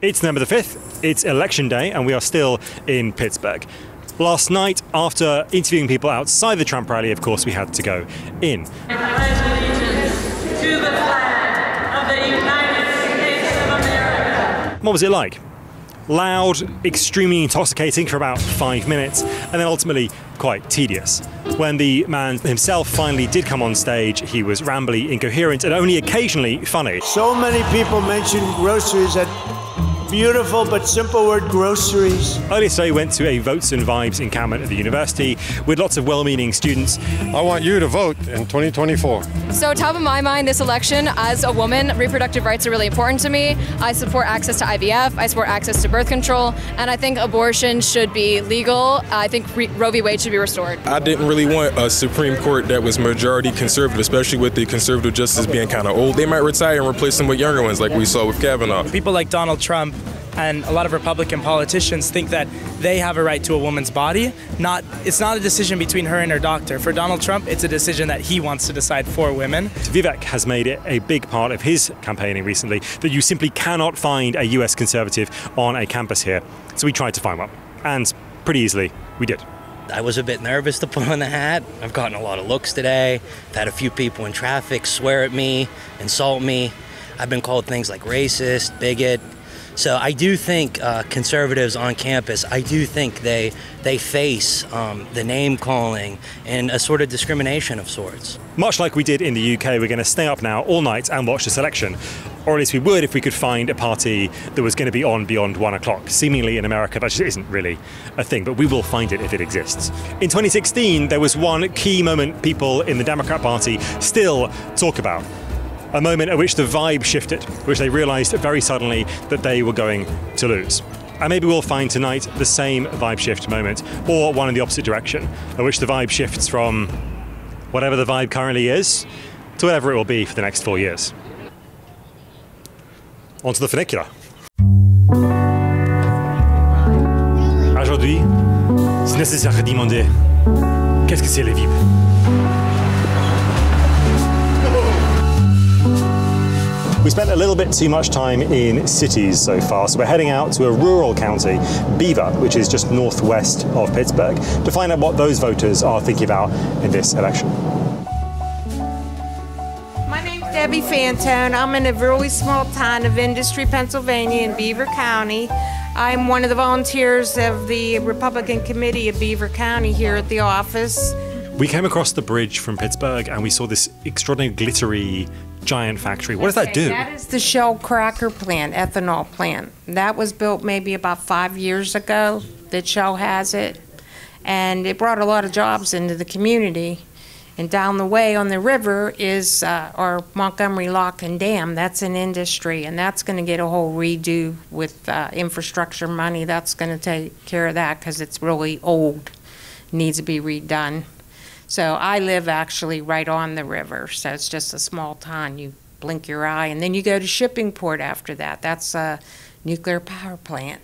It's November the 5th, it's election day, and we are still in Pittsburgh. Last night, after interviewing people outside the Trump rally, of course, we had to go in. What was it like? Loud, extremely intoxicating for about five minutes, and then ultimately quite tedious. When the man himself finally did come on stage, he was rambly, incoherent, and only occasionally funny. So many people mention groceries at beautiful but simple word groceries. Earlier today, we went to a Votes and Vibes encampment at the university with lots of well meaning students. I want you to vote in 2024. So, top of my mind, this election, as a woman, reproductive rights are really important to me. I support access to IVF, I support access to birth control, and I think abortion should be legal. I think Re- Roe v. Wade should be restored. I didn't really want a Supreme Court that was majority conservative, especially with the conservative justices being kind of old. They might retire and replace them with younger ones, like we saw with Kavanaugh. People like Donald Trump and a lot of Republican politicians think that they have a right to a woman's body. Not, it's not a decision between her and her doctor. For Donald Trump, it's a decision that he wants to decide for women. Vivek has made it a big part of his campaigning recently that you simply cannot find a US conservative on a campus here. So we tried to find one, and pretty easily we did. I was a bit nervous to put on the hat. I've gotten a lot of looks today. I've had a few people in traffic swear at me, insult me. I've been called things like racist, bigot, so I do think uh, conservatives on campus, I do think they they face um, the name calling and a sort of discrimination of sorts. Much like we did in the UK, we're going to stay up now all night and watch this election. Or at least we would if we could find a party that was going to be on beyond one o'clock. Seemingly in America, that just isn't really a thing, but we will find it if it exists. In 2016, there was one key moment people in the Democrat Party still talk about a moment at which the vibe shifted, which they realized very suddenly that they were going to lose. And maybe we'll find tonight the same vibe shift moment, or one in the opposite direction, at which the vibe shifts from whatever the vibe currently is to whatever it will be for the next four years. On to the funicular. Aujourd'hui, c'est nécessaire de demander qu'est-ce que c'est le vib. We spent a little bit too much time in cities so far, so we're heading out to a rural county, Beaver, which is just northwest of Pittsburgh, to find out what those voters are thinking about in this election. My name's Debbie Fantone. I'm in a really small town of Industry, Pennsylvania, in Beaver County. I'm one of the volunteers of the Republican Committee of Beaver County here at the office. We came across the bridge from Pittsburgh and we saw this extraordinary glittery giant factory. What does that do? That is the Shell cracker plant, ethanol plant. That was built maybe about five years ago that Shell has it. And it brought a lot of jobs into the community. And down the way on the river is uh, our Montgomery Lock and Dam. That's an industry, and that's going to get a whole redo with uh, infrastructure money. That's going to take care of that because it's really old, needs to be redone. So I live actually right on the river, so it's just a small town. You blink your eye, and then you go to Shippingport after that. That's a nuclear power plant.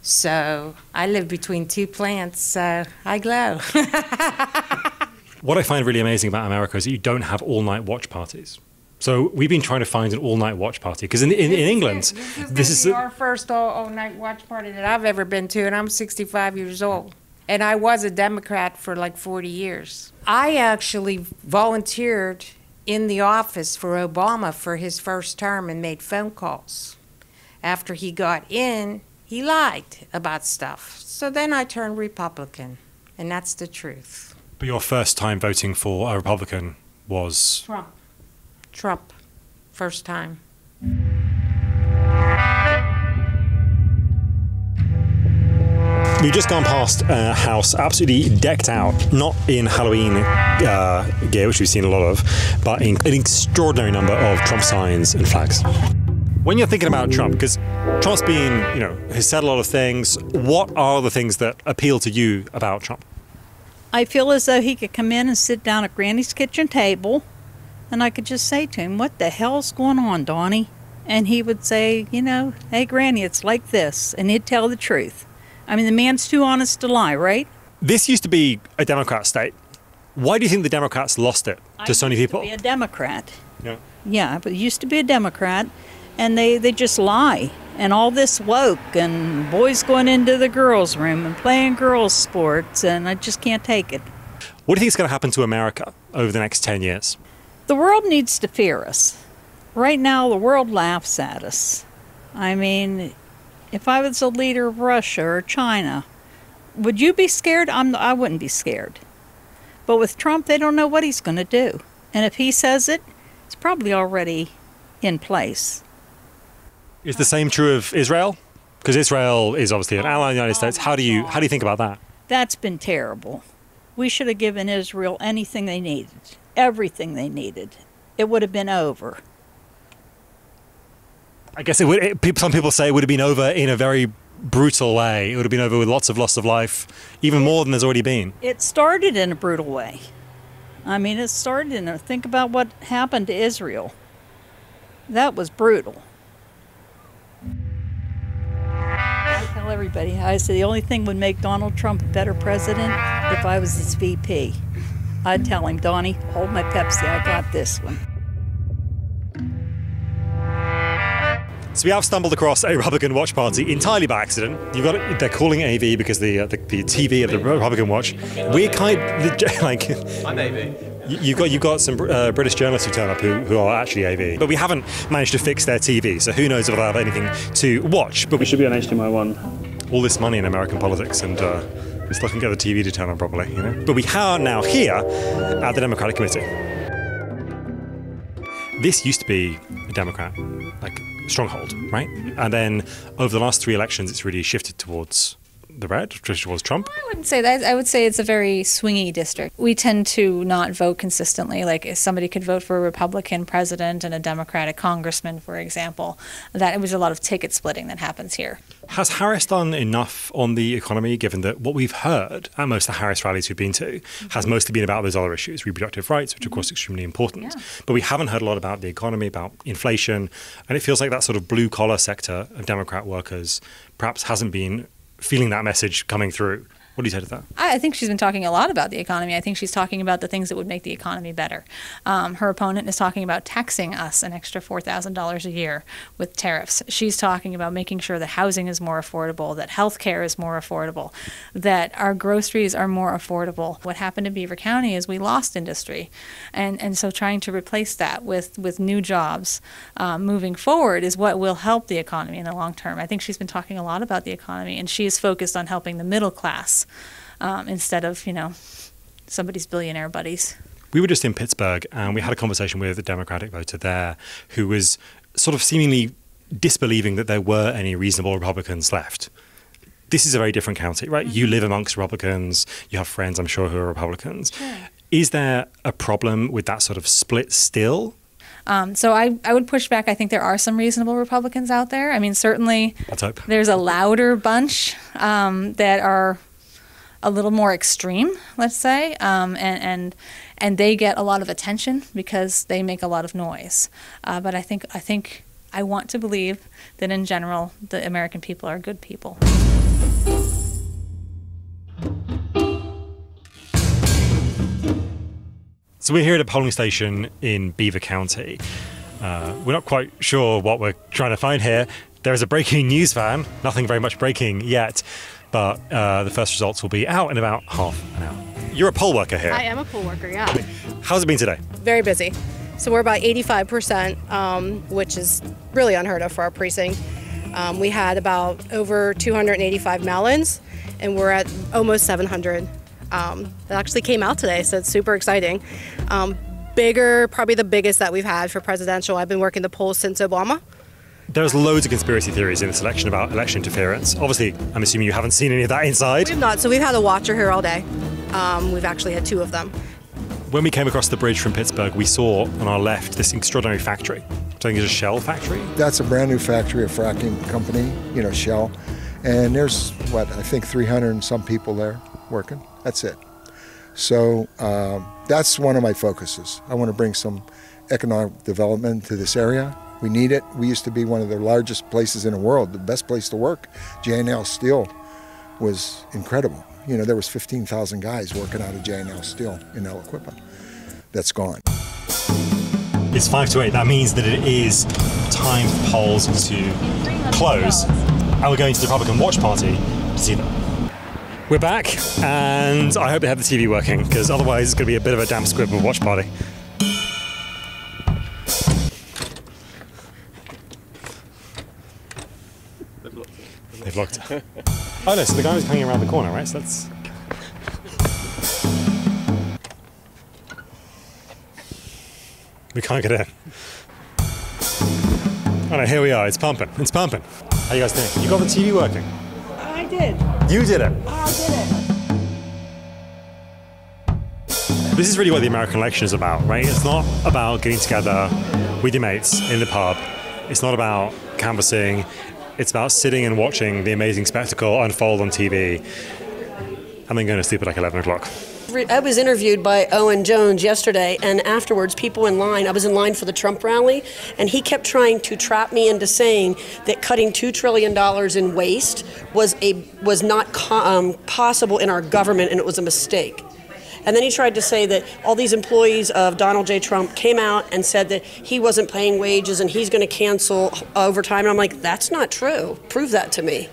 So I live between two plants, so I glow. what I find really amazing about America is that you don't have all night watch parties. So we've been trying to find an all-night watch party because in, in, in England, this is, this is our first all, all-night watch party that I've ever been to, and I'm 65 years old and I was a Democrat for like 40 years. I actually volunteered in the office for Obama for his first term and made phone calls. After he got in, he lied about stuff. So then I turned Republican, and that's the truth. But your first time voting for a Republican was Trump. Trump. First time. We've just gone past a house absolutely decked out, not in Halloween uh, gear, which we've seen a lot of, but in an extraordinary number of Trump signs and flags. When you're thinking about Trump, because Trump's been, you know, has said a lot of things, what are the things that appeal to you about Trump? I feel as though he could come in and sit down at Granny's kitchen table, and I could just say to him, What the hell's going on, Donnie? And he would say, You know, hey, Granny, it's like this. And he'd tell the truth. I mean, the man's too honest to lie, right? This used to be a Democrat state. Why do you think the Democrats lost it to I so many used people? To be a Democrat. Yeah. Yeah, but used to be a Democrat, and they, they just lie. And all this woke and boys going into the girls' room and playing girls' sports, and I just can't take it. What do you think is going to happen to America over the next 10 years? The world needs to fear us. Right now, the world laughs at us. I mean, if I was a leader of Russia or China, would you be scared? I'm, I wouldn't be scared. But with Trump, they don't know what he's going to do. And if he says it, it's probably already in place. Is the same true of Israel? Because Israel is obviously an ally of the United States. How do you how do you think about that? That's been terrible. We should have given Israel anything they needed, everything they needed. It would have been over. I guess it would. It, some people say it would have been over in a very brutal way. It would have been over with lots of loss of life, even more than there's already been. It started in a brutal way. I mean, it started in a. Think about what happened to Israel. That was brutal. I tell everybody, I say the only thing would make Donald Trump a better president if I was his VP. I'd tell him, Donnie, hold my Pepsi, I got this one. So we have stumbled across a Republican watch party entirely by accident. You've got it, they're calling it AV because the, uh, the the TV of the Republican watch. We're kind like I'm AV. you- you've got you've got some uh, British journalists who turn up who, who are actually AV, but we haven't managed to fix their TV. So who knows if they'll have anything to watch? But we should be on HDMI one. All this money in American politics and. Uh, we still can get the TV to turn on properly, you know. But we are now here at the Democratic Committee. This used to be a Democrat, like stronghold, right? And then over the last three elections, it's really shifted towards the right, red, was Trump. I wouldn't say that. I would say it's a very swingy district. We tend to not vote consistently. Like if somebody could vote for a Republican president and a Democratic congressman, for example, that it was a lot of ticket splitting that happens here. Has Harris done enough on the economy, given that what we've heard at most of the Harris rallies we've been to has mm-hmm. mostly been about those other issues, reproductive rights, which of mm-hmm. course are extremely important. But we haven't heard a lot about the economy, about inflation, and it feels like that sort of blue collar sector of Democrat workers perhaps hasn't been feeling that message coming through. What do you say to that? I think she's been talking a lot about the economy. I think she's talking about the things that would make the economy better. Um, her opponent is talking about taxing us an extra $4,000 a year with tariffs. She's talking about making sure that housing is more affordable, that health care is more affordable, that our groceries are more affordable. What happened in Beaver County is we lost industry. And, and so trying to replace that with, with new jobs um, moving forward is what will help the economy in the long term. I think she's been talking a lot about the economy, and she is focused on helping the middle class um, instead of you know somebody's billionaire buddies. We were just in Pittsburgh and we had a conversation with a Democratic voter there who was sort of seemingly disbelieving that there were any reasonable Republicans left. This is a very different county, right? You live amongst Republicans, you have friends, I'm sure, who are Republicans. Is there a problem with that sort of split still? Um, so I, I would push back. I think there are some reasonable Republicans out there. I mean, certainly there's a louder bunch um, that are a little more extreme, let's say, um, and and and they get a lot of attention because they make a lot of noise. Uh, but I think I think I want to believe that in general the American people are good people. So we're here at a polling station in Beaver County. Uh, we're not quite sure what we're trying to find here. There is a breaking news van, nothing very much breaking yet, but uh, the first results will be out in about half an hour. You're a poll worker here. I am a poll worker, yeah. How's it been today? Very busy. So we're about 85%, um, which is really unheard of for our precinct. Um, we had about over 285 mail-ins, and we're at almost 700 um, that actually came out today, so it's super exciting. Um, bigger, probably the biggest that we've had for presidential. I've been working the polls since Obama. There's loads of conspiracy theories in this election about election interference. Obviously, I'm assuming you haven't seen any of that inside. We've not, so we've had a watcher here all day. Um, we've actually had two of them. When we came across the bridge from Pittsburgh, we saw on our left this extraordinary factory. I think it's a Shell factory. That's a brand new factory, a fracking company, you know, Shell. And there's, what, I think 300 and some people there working. That's it. So um, that's one of my focuses. I want to bring some economic development to this area. We need it. We used to be one of the largest places in the world, the best place to work. J&L Steel was incredible. You know, there was 15,000 guys working out of J&L Steel in Aliquippa. That's gone. It's five to eight. That means that it is time for polls to close, and we're going to the Republican Watch Party to see them. We're back, and I hope they have the TV working because otherwise it's going to be a bit of a damp squib of watch party. They've locked it. Oh no, so the guy was hanging around the corner, right? So that's. We can't get in. Oh no, here we are. It's pumping. It's pumping. How you guys doing? You got the TV working? I did. You did it. I did it. This is really what the American election is about, right? It's not about getting together with your mates in the pub. It's not about canvassing. It's about sitting and watching the amazing spectacle unfold on TV and then going to sleep at like 11 o'clock. I was interviewed by Owen Jones yesterday, and afterwards, people in line, I was in line for the Trump rally, and he kept trying to trap me into saying that cutting $2 trillion in waste was, a, was not um, possible in our government and it was a mistake. And then he tried to say that all these employees of Donald J. Trump came out and said that he wasn't paying wages and he's going to cancel overtime. And I'm like, that's not true. Prove that to me.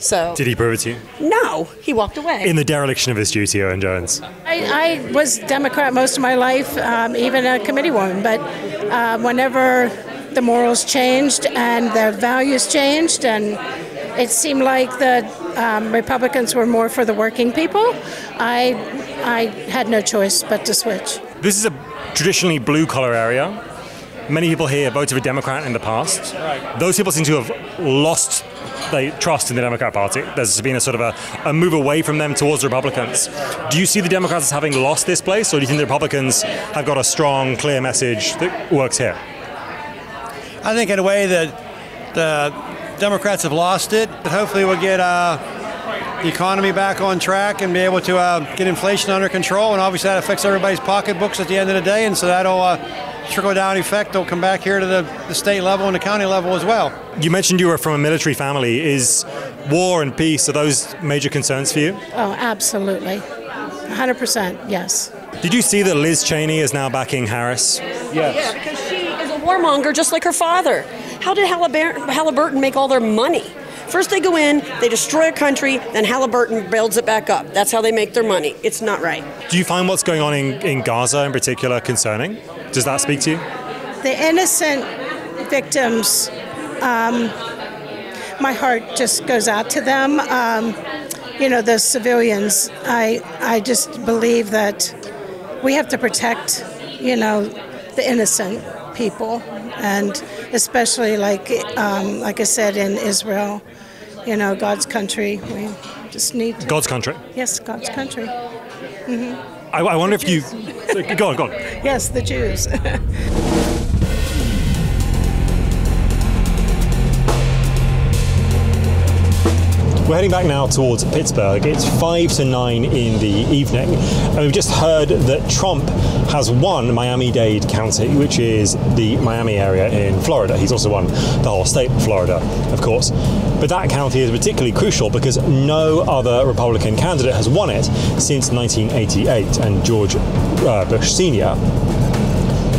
So, Did he prove it to you? no, he walked away. In the dereliction of his duty, Owen Jones. I, I was Democrat most of my life, um, even a committee woman. But uh, whenever the morals changed and the values changed, and it seemed like the um, Republicans were more for the working people, I, I had no choice but to switch. This is a traditionally blue collar area. Many people here voted for Democrat in the past. Those people seem to have lost they trust in the Democrat Party. There's been a sort of a, a move away from them towards the Republicans. Do you see the Democrats as having lost this place, or do you think the Republicans have got a strong, clear message that works here? I think in a way that the Democrats have lost it, but hopefully we'll get uh, the economy back on track and be able to uh, get inflation under control. And obviously that affects everybody's pocketbooks at the end of the day, and so that'll uh, trickle down effect. They'll come back here to the, the state level and the county level as well. You mentioned you were from a military family. Is war and peace are those major concerns for you? Oh, absolutely. 100%, yes. Did you see that Liz Cheney is now backing Harris? Yes. Yeah, because she is a warmonger just like her father. How did Halliburton, Halliburton make all their money? First they go in, they destroy a country, then Halliburton builds it back up. That's how they make their money. It's not right. Do you find what's going on in, in Gaza in particular concerning? Does that speak to you? The innocent victims, um, my heart just goes out to them. Um, you know, the civilians. I I just believe that we have to protect, you know, the innocent people, and especially like um, like I said in Israel, you know, God's country. We just need to, God's country. Yes, God's country. hmm I, I wonder if you. Go on, go on. Yes, the Jews. We're heading back now towards Pittsburgh. It's five to nine in the evening, and we've just heard that Trump has won Miami-Dade County, which is the Miami area in Florida. He's also won the whole state of Florida, of course. But that county is particularly crucial because no other Republican candidate has won it since 1988, and George uh, Bush Sr.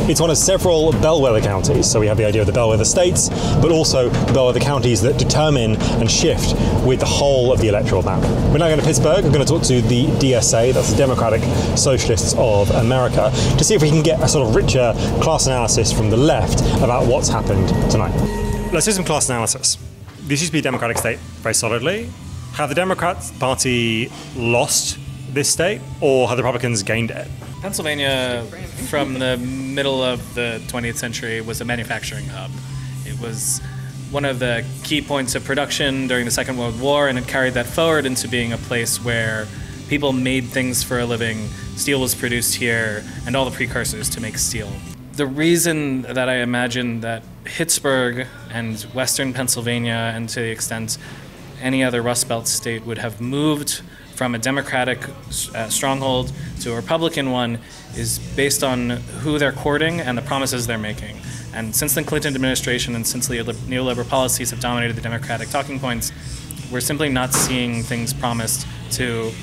It's one of several bellwether counties, so we have the idea of the bellwether states, but also the bellwether counties that determine and shift with the whole of the electoral map. We're now going to Pittsburgh. I'm going to talk to the DSA, that's the Democratic Socialists of America, to see if we can get a sort of richer class analysis from the left about what's happened tonight. Let's do some class analysis. This used to be a Democratic state very solidly. Have the Democrat Party lost this state, or have the Republicans gained it? Pennsylvania, from the middle of the 20th century, was a manufacturing hub. It was one of the key points of production during the Second World War, and it carried that forward into being a place where people made things for a living. Steel was produced here, and all the precursors to make steel. The reason that I imagine that Pittsburgh and Western Pennsylvania, and to the extent any other Rust Belt state, would have moved from a Democratic uh, stronghold to a Republican one is based on who they're courting and the promises they're making. And since the Clinton administration and since the neoliberal policies have dominated the Democratic talking points, we're simply not seeing things promised to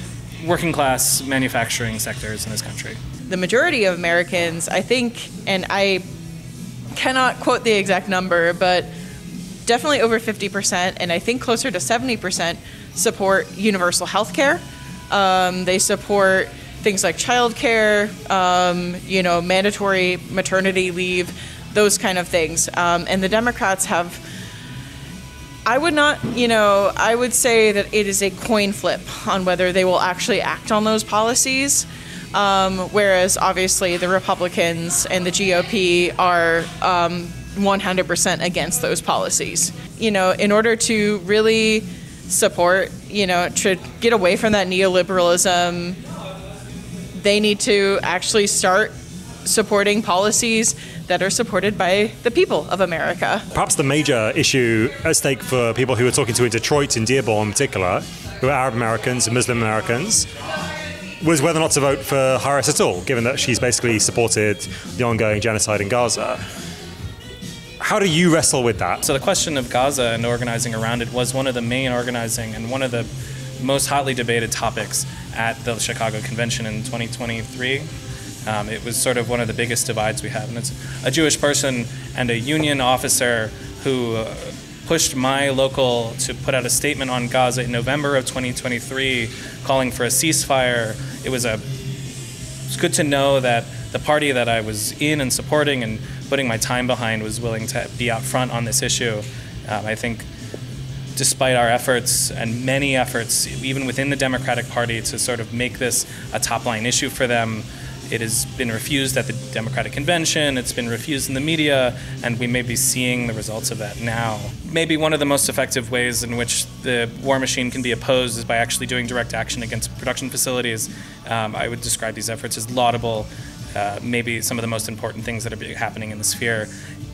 working class manufacturing sectors in this country. The majority of Americans, I think, and I cannot quote the exact number, but definitely over 50%, and I think closer to 70% support universal health care. Um, they support things like childcare, um, you know, mandatory maternity leave, those kind of things. Um, and the Democrats have, I would not, you know, I would say that it is a coin flip on whether they will actually act on those policies. Um, whereas obviously the Republicans and the GOP are um, 100% against those policies. You know, in order to really support, you know, to get away from that neoliberalism, they need to actually start supporting policies that are supported by the people of America. Perhaps the major issue at stake for people who are talking to in Detroit and Dearborn in particular, who are Arab Americans and Muslim Americans, was whether or not to vote for Harris at all, given that she's basically supported the ongoing genocide in Gaza. How do you wrestle with that? So the question of Gaza and organizing around it was one of the main organizing and one of the most hotly debated topics at the Chicago Convention in 2023. Um, it was sort of one of the biggest divides we have, and it's a Jewish person and a union officer who uh, pushed my local to put out a statement on Gaza in November of 2023, calling for a ceasefire. It was a it's good to know that the party that I was in and supporting and putting my time behind was willing to be out front on this issue. Um, I think despite our efforts and many efforts, even within the Democratic Party, to sort of make this a top line issue for them, it has been refused at the Democratic Convention, it's been refused in the media, and we may be seeing the results of that now. Maybe one of the most effective ways in which the war machine can be opposed is by actually doing direct action against production facilities. Um, I would describe these efforts as laudable. Uh, maybe some of the most important things that are happening in the sphere.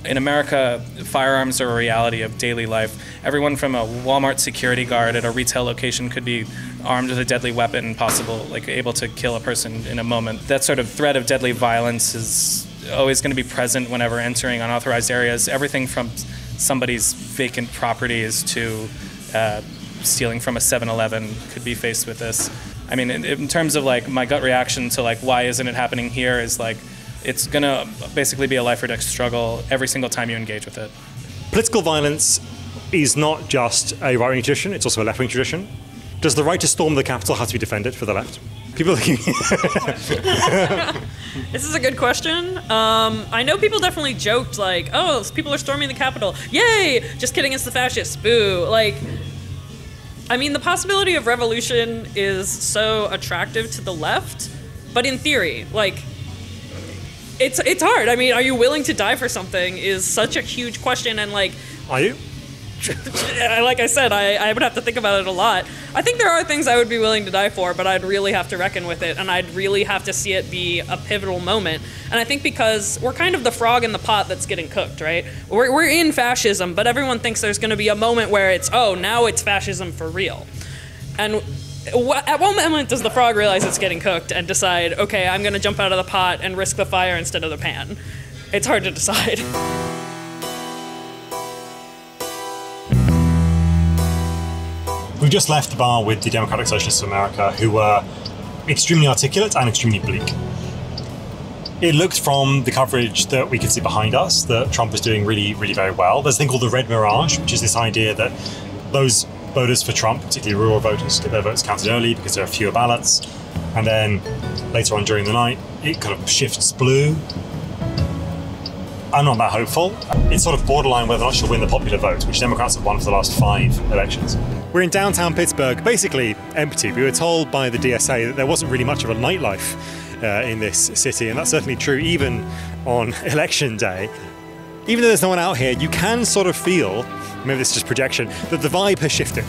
In America, firearms are a reality of daily life. Everyone from a Walmart security guard at a retail location could be armed with a deadly weapon, possible, like able to kill a person in a moment. That sort of threat of deadly violence is always going to be present whenever entering unauthorized areas. Everything from somebody's vacant properties to uh, stealing from a 7-Eleven could be faced with this. I mean, in, in terms of like my gut reaction to like why isn't it happening here is like it's gonna basically be a life or death struggle every single time you engage with it. Political violence is not just a right wing tradition, it's also a left wing tradition. Does the right to storm the Capitol have to be defended for the left? People are thinking. This is a good question. Um, I know people definitely joked like, "Oh, people are storming the Capitol! Yay! Just kidding, it's the fascists! Boo!" Like, I mean, the possibility of revolution is so attractive to the left, but in theory, like, it's it's hard. I mean, are you willing to die for something? Is such a huge question, and like, are you? like I said, I, I would have to think about it a lot. I think there are things I would be willing to die for, but I'd really have to reckon with it, and I'd really have to see it be a pivotal moment. And I think because we're kind of the frog in the pot that's getting cooked, right? We're, we're in fascism, but everyone thinks there's going to be a moment where it's, oh, now it's fascism for real. And at what moment does the frog realize it's getting cooked and decide, okay, I'm going to jump out of the pot and risk the fire instead of the pan? It's hard to decide. just left the bar with the Democratic Socialists of America, who were extremely articulate and extremely bleak. It looked from the coverage that we could see behind us that Trump was doing really, really very well. There's a thing called the Red Mirage, which is this idea that those voters for Trump, particularly rural voters, get their votes counted early because there are fewer ballots. And then later on during the night, it kind of shifts blue. I'm not that hopeful. It's sort of borderline whether or not she'll win the popular vote, which Democrats have won for the last five elections. We're in downtown Pittsburgh, basically empty. We were told by the DSA that there wasn't really much of a nightlife uh, in this city, and that's certainly true even on election day. Even though there's no one out here, you can sort of feel, maybe this is just projection, that the vibe has shifted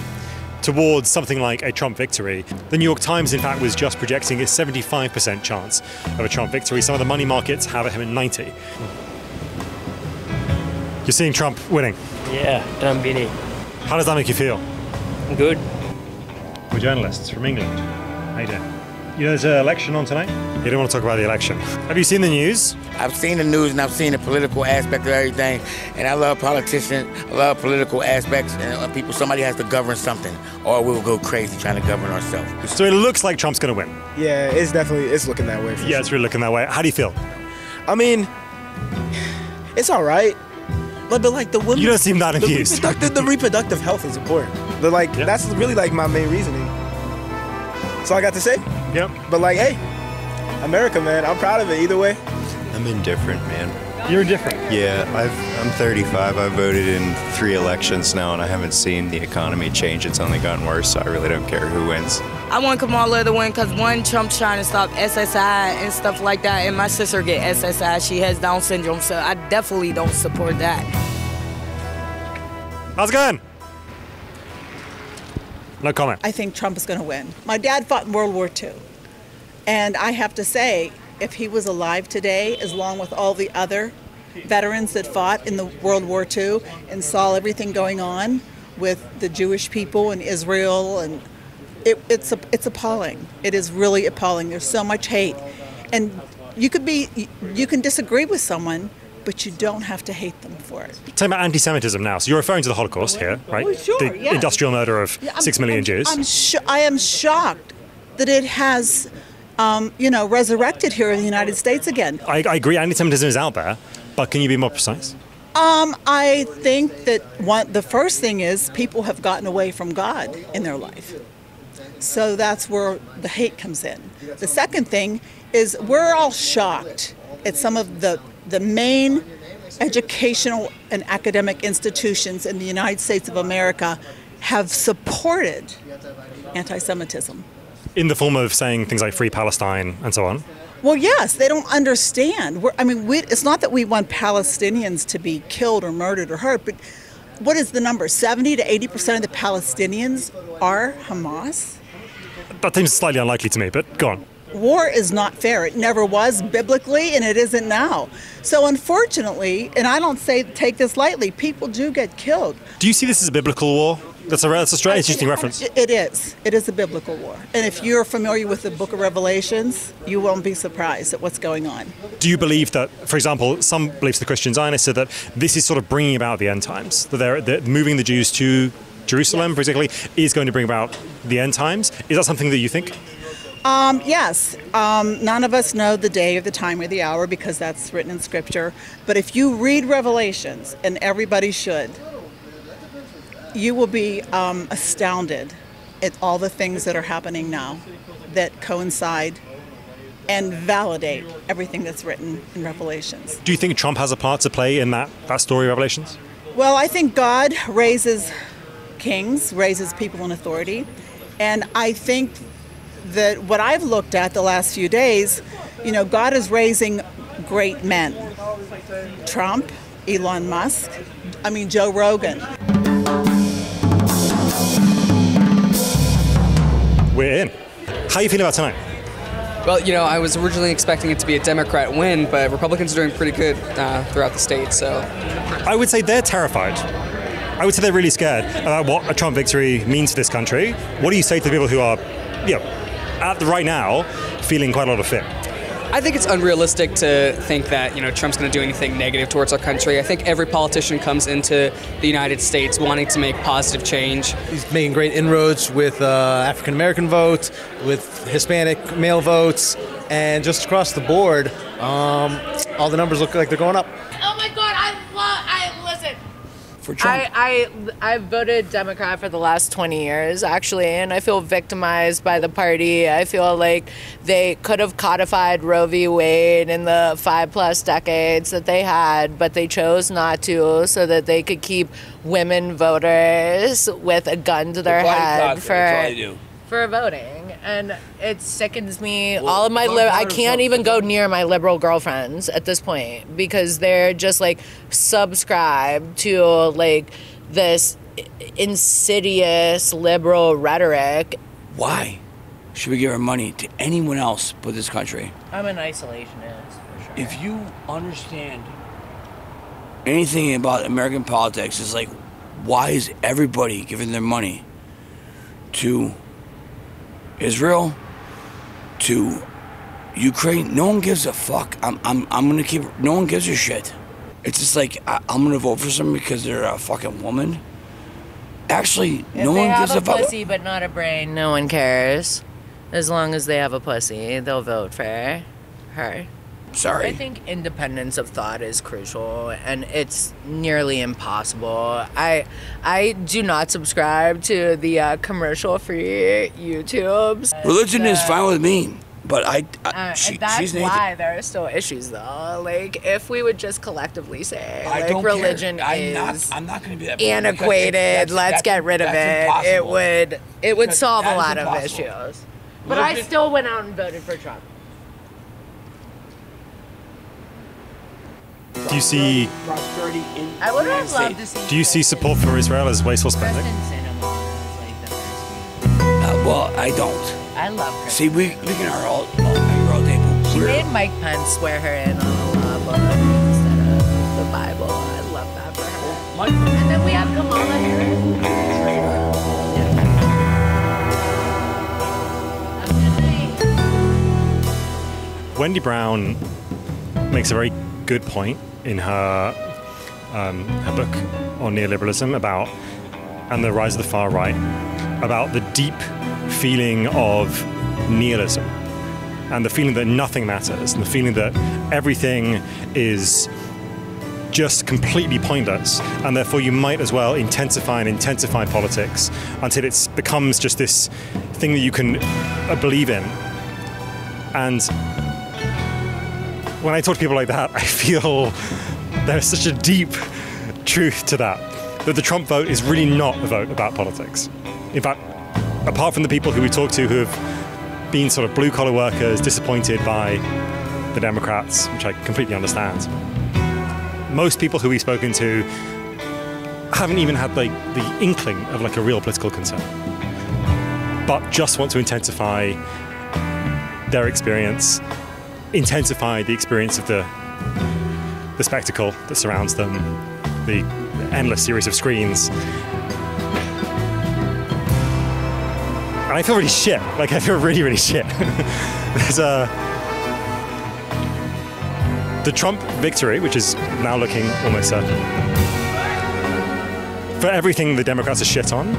towards something like a Trump victory. The New York Times, in fact, was just projecting a 75% chance of a Trump victory. Some of the money markets have him at 90. You're seeing Trump winning. Yeah, Trump winning. How does that make you feel? Good. We're journalists from England. How you doing? You know there's an election on tonight? You don't want to talk about the election. Have you seen the news? I've seen the news and I've seen the political aspect of everything, and I love politicians. I love political aspects, and uh, people. Somebody has to govern something, or we'll go crazy trying to govern ourselves. So it looks like Trump's going to win. Yeah, it's definitely it's looking that way. yeah, it's really looking that way. How do you feel? I mean, It's all right. But, but like the women, You don't seem that the enthused. Reproductive, the reproductive health is important. But like that's really like my main reasoning. That's all I got to say. Yep. But like, hey, America, man, I'm proud of it either way. I'm indifferent, man. You're different. Yeah, I've, I'm 35. I've voted in three elections now, and I haven't seen the economy change. It's only gotten worse, so I really don't care who wins. I want Kamala to win because one, Trump's trying to stop SSI and stuff like that, and my sister get SSI. She has Down syndrome, so I definitely don't support that. How's it going? No comment. I think Trump is going to win. My dad fought in World War II. And I have to say, if he was alive today, as long with all the other veterans that fought in the World War II and saw everything going on with the Jewish people in Israel, and it, it's it's appalling. It is really appalling. There's so much hate, and you could be you can disagree with someone, but you don't have to hate them for it. Talking about anti-Semitism now. So you're referring to the Holocaust here, right? Well, sure, the yeah. industrial murder of Yeah, six million I'm- Jews. I'm sho- I am shocked that it has, um, you know, resurrected here in the United States again. I, I agree. Anti-Semitism is out there, but can you be more precise? Um, I think that one, the first thing is people have gotten away from God in their life. So that's where the hate comes in. The second thing is we're all shocked at some of the, the main educational and academic institutions in the United States of America have supported anti Semitism. In the form of saying things like "Free Palestine" and so on. Well, yes, they don't understand. We're, I mean, we, it's not that we want Palestinians to be killed or murdered or hurt, but what is the number? 70 to 80 percent of the Palestinians are Hamas. That seems slightly unlikely to me, but go on. War is not fair. It never was biblically, and it isn't now. So, unfortunately, and I don't say take this lightly, people do get killed. Do you see this as a biblical war? That's a that's a strange, interesting reference. It- is. It is a biblical war. And if you're familiar with the book of Revelations, you won't be surprised at what's going on. Do you believe that, for example, some beliefs of the Christian Zionists are that this is sort of bringing about the end times, that they're, that moving the Jews to Jerusalem, particularly, is going to bring about the end times? Is that something that you think? Um, yes, um, none of us know the day or the time or the hour because that's written in Scripture. But if you read Revelations, and everybody should, you will be um, astounded at all the things that are happening now that coincide and validate everything that's written in Revelations. Do you think Trump has a part to play in that, that story, Revelations? Well, I think God raises kings, raises people in authority. And I think that what I've looked at the last few days, you know, God is raising great men. Trump, Elon Musk, I mean, Joe Rogan. We're in. How are you feeling about tonight? Well, you know, I was originally expecting it to be a Democrat win, but Republicans are doing pretty good uh, throughout the state. So I would say they're terrified. I would say they're really scared about what a Trump victory means for this country. What do you say to the people who are, you know, at the, right now feeling quite a lot of fear? I think it's unrealistic to think that you know Trump's going to do anything negative towards our country. I think every politician comes into the United States wanting to make positive change. He's making great inroads with uh, African American votes, with Hispanic male votes, and just across the board, um, all the numbers look like they're going up. Oh my god, I love, I listen. For Trump. I, I, I've voted Democrat for the last 20 years, actually, and I feel victimized by the party. I feel like they could have codified Roe v. Wade in the five plus decades that they had, but they chose not to so that they could keep women voters with a gun to their head for that's all I do. for voting and it sickens me all of my li- i can't even go near my liberal girlfriends at this point because they're just like subscribed to like this insidious liberal rhetoric. Why should we give our money to anyone else but this country? i'm an isolationist for sure. If you understand anything about American politics, it's like, why is everybody giving their money to Israel, to Ukraine? No one gives a fuck. I'm, I'm, I'm gonna keep. No one gives a shit. It's just like I, I'm gonna vote for someone because they're a fucking woman. Actually, if no one gives a a fuck. pussy but not a brain no one cares as long as they have a pussy they'll vote for her Sorry. I think independence of thought is crucial, and it's nearly impossible. I I do not subscribe to the uh, commercial-free YouTubes. Religion is fine with me, but I. I Uh, she, that's she's Nathan. why there are still issues, though. Like, if we would just collectively say, I like, don't care. religion I'm is not- I'm not gonna be that- antiquated, that's- let's that's- get rid of that's it. It would it would That- solve a is lot of issues. But I still went out and voted for Trump. Do you see I would have loved to see. do you see support for Israel as wasteful spending? Uh, well, I don't. I love her. See, we we can argue all, all, argue all day, She we're- made Mike Pence swear her in on a law book instead of the Bible. I love that for her. Mike. And then we have Kamala Harris. Wendy Brown makes a very good point in her um, her book on neoliberalism about and the rise of the far right about the deep feeling of nihilism and the feeling that nothing matters and the feeling that everything is just completely pointless and therefore you might as well intensify and intensify politics until it becomes just this thing that you can uh, believe in. And when I talk to people like that, I feel there's such a deep truth to that. That the Trump vote is really not a vote about politics. In fact, apart from the people who we talk to who have been sort of blue collar workers disappointed by the Democrats, which I completely understand, most people who we've spoken to haven't even had like the inkling of like a real political concern, but just want to intensify their experience intensify the experience of the the spectacle that surrounds them, the endless series of screens. And I feel really shit. Like I feel really, really shit. There's a the Trump victory, which is now looking almost certain. For everything the Democrats are shit on,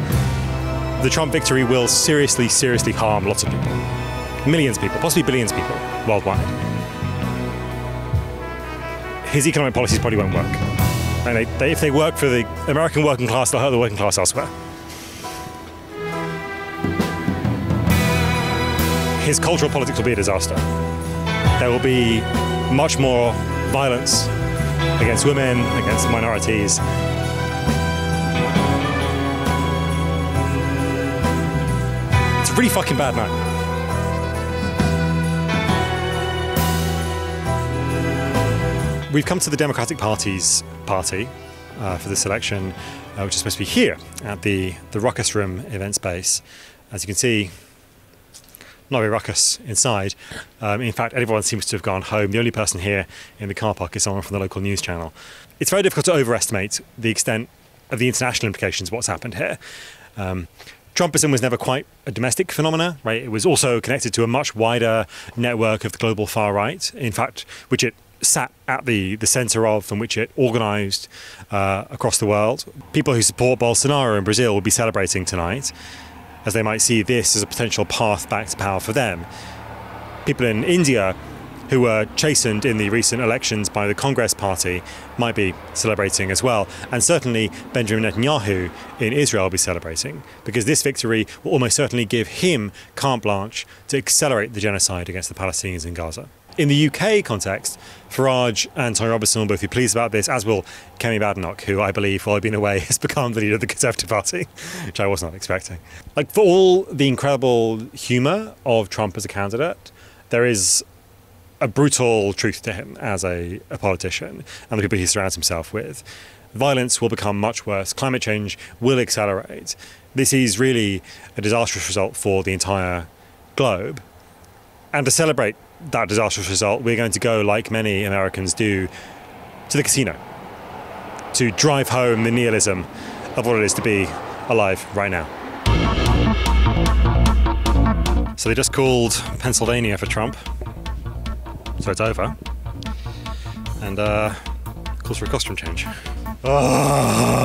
the Trump victory will seriously, seriously harm lots of people. Millions of people, possibly billions of people worldwide. His economic policies probably won't work. And they, they, if they work for the American working class, they'll hurt the working class elsewhere. His cultural politics will be a disaster. There will be much more violence against women, against minorities. It's a really fucking bad night. We've come to the Democratic Party's party uh, for this election, uh, which is supposed to be here at the, the Ruckus Room event space. As you can see, not very ruckus inside. Um, in fact, everyone seems to have gone home. The only person here in the car park is someone from the local news channel. It's very difficult to overestimate the extent of the international implications of what's happened here. Um, Trumpism was never quite a domestic phenomena, right? It was also connected to a much wider network of the global far right, in fact, which it sat at the, the center of, from which it organized uh, across the world. People who support Bolsonaro in Brazil will be celebrating tonight, as they might see this as a potential path back to power for them. People in India who were chastened in the recent elections by the Congress Party might be celebrating as well. And certainly Benjamin Netanyahu in Israel will be celebrating, because this victory will almost certainly give him carte blanche to accelerate the genocide against the Palestinians in Gaza. In the UK context, Farage and Tony Robertson will both be pleased about this, as will Kemi Badenoch, who I believe, while I've been away, has become the leader of the Conservative Party, which I was not expecting. Like, for all the incredible humour of Trump as a candidate, there is a brutal truth to him as a, a politician and the people he surrounds himself with. Violence will become much worse. Climate change will accelerate. This is really a disastrous result for the entire globe. And to celebrate that disastrous result, we're going to go, like many Americans do, to the casino to drive home the nihilism of what it is to be alive right now. So they just called Pennsylvania for Trump. So it's over. And uh, calls for a costume change. Ah.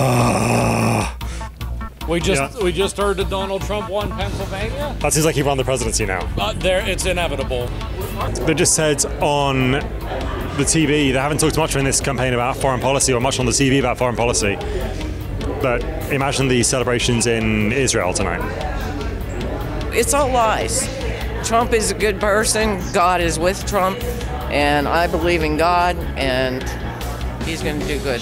We just Yeah. we just heard that Donald Trump won Pennsylvania. That seems like he won the presidency now. Uh, there, it's inevitable. They just said on the TV, they haven't talked much in this campaign about foreign policy or much on the TV about foreign policy. But imagine the celebrations in Israel tonight. It's all lies. Trump is a good person. God is with Trump, and I believe in God, and he's going to do good.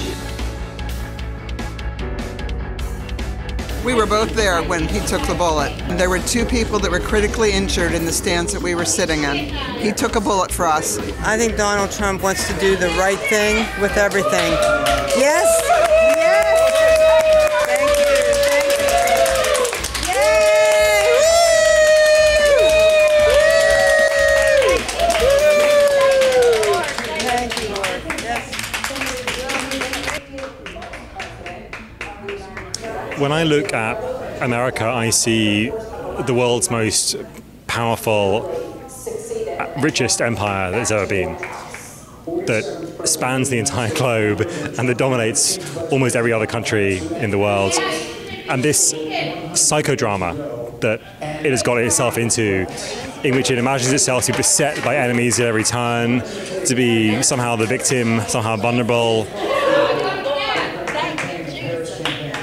We were both there when he took the bullet. There were two people that were critically injured in the stands that we were sitting in. He took a bullet for us. I think Donald Trump wants to do the right thing with everything. Yes? When I look at America, I see the world's most powerful, richest empire that's ever been. That spans the entire globe and that dominates almost every other country in the world. And this psychodrama that it has got itself into, in which it imagines itself to be beset by enemies at every turn, to be somehow the victim, somehow vulnerable,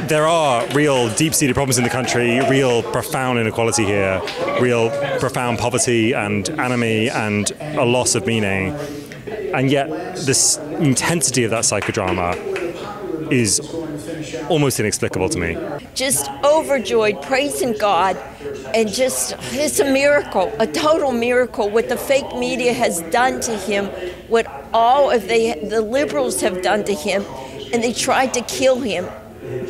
there are real deep-seated problems in the country, real profound inequality here, real profound poverty and anomie and a loss of meaning. And yet this intensity of that psychodrama is almost inexplicable to me. just overjoyed, praising God, and just it's a miracle, a total miracle. What the fake media has done to him, what all of the the liberals have done to him, and they tried to kill him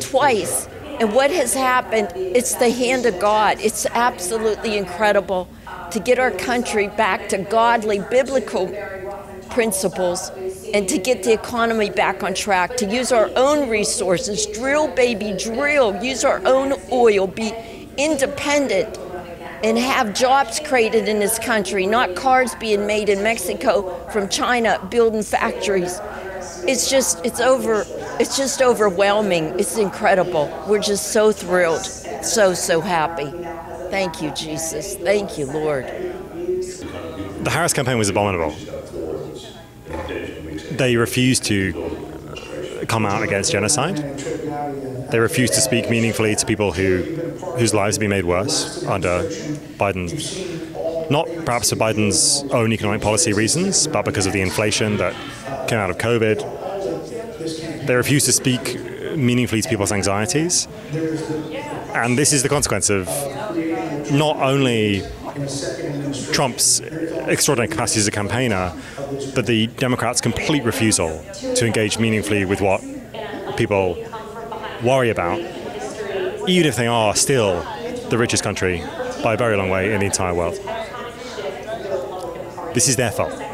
twice. And what has happened? It's the hand of God. It's absolutely incredible to get our country back to godly, biblical principles and to get the economy back on track, to use our own resources, drill, baby, drill, use our own oil, be independent, and have jobs created in this country, not cars being made in Mexico from China, building factories. It's just, it's over, it's just overwhelming. It's incredible. We're just so thrilled, so, so happy. Thank you, Jesus. Thank you, Lord. The Harris campaign was abominable. They refused to come out against genocide. They refused to speak meaningfully to people who whose lives have been made worse under Biden. Not perhaps for Biden's own economic policy reasons, but because of the inflation that came out of COVID. They refuse to speak meaningfully to people's anxieties. And this is the consequence of not only Trump's extraordinary capacity as a campaigner, but the Democrats' complete refusal to engage meaningfully with what people worry about, even if they are still the richest country by a very long way in the entire world. This is their fault.